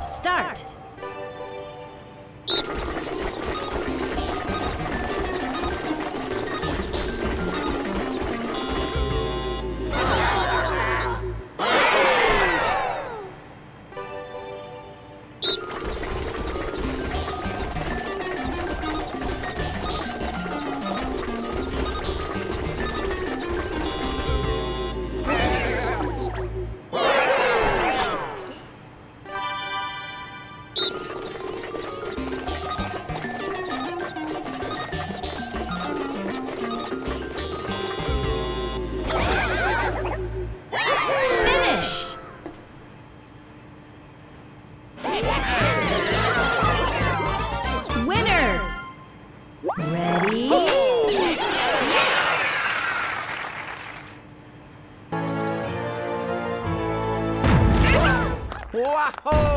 Start. Finish. Wahoo!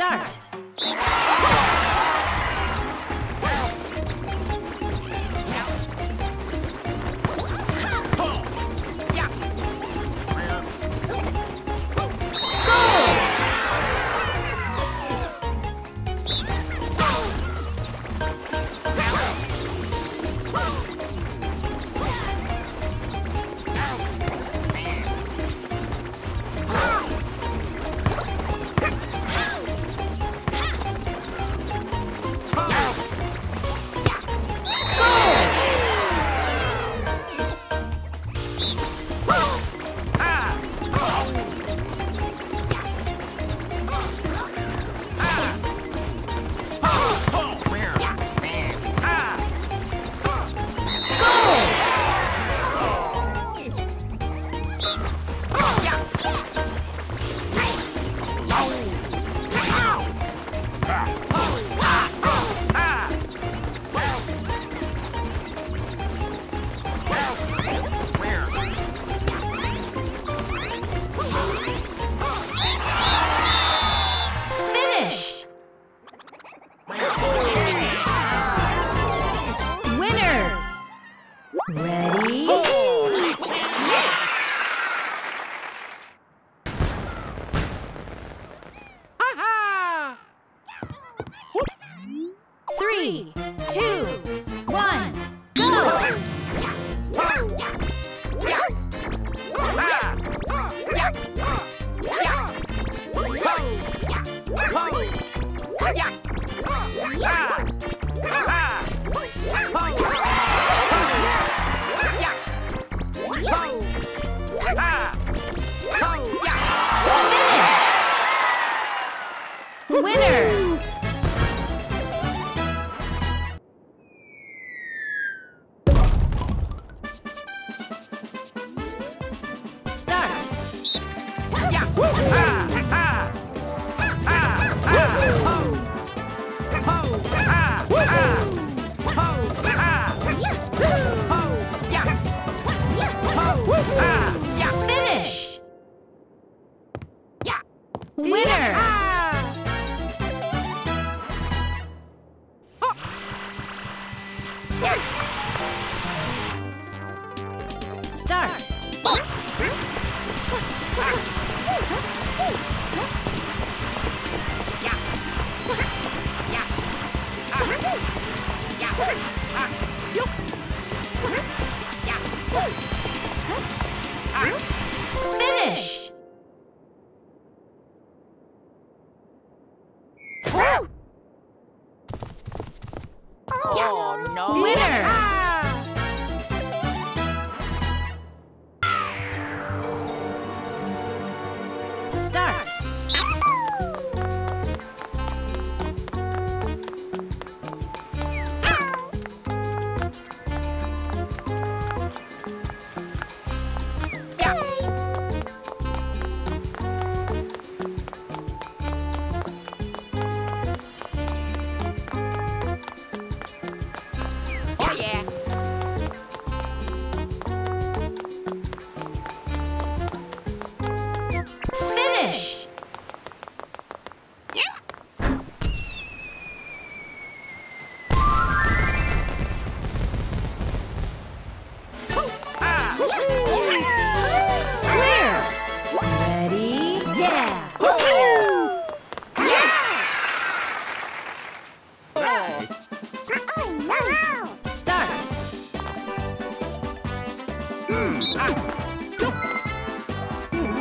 Start. Finish. Oh no!